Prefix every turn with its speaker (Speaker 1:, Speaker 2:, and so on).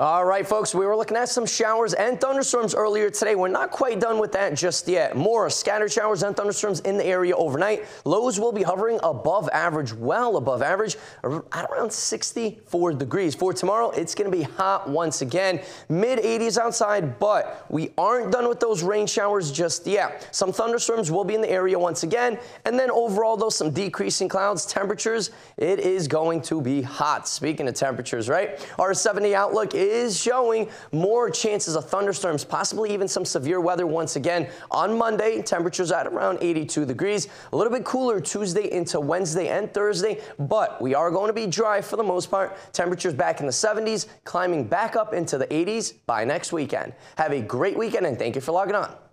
Speaker 1: All right, folks, we were looking at some showers and thunderstorms earlier today. We're not quite done with that just yet. More scattered showers and thunderstorms in the area overnight. Lows will be hovering above average, well above average, at around 64 degrees. For tomorrow, it's going to be hot once again. Mid 80s outside, but we aren't done with those rain showers just yet. Some thunderstorms will be in the area once again. And then overall, though, some decreasing clouds. Temperatures, it is going to be hot. Speaking of temperatures, right? Our 70 outlook is is showing more chances of thunderstorms, possibly even some severe weather once again on Monday. Temperatures at around 82 degrees. A little bit cooler Tuesday into Wednesday and Thursday, but we are going to be dry for the most part. Temperatures back in the 70s, climbing back up into the 80s by next weekend. Have a great weekend and thank you for logging on.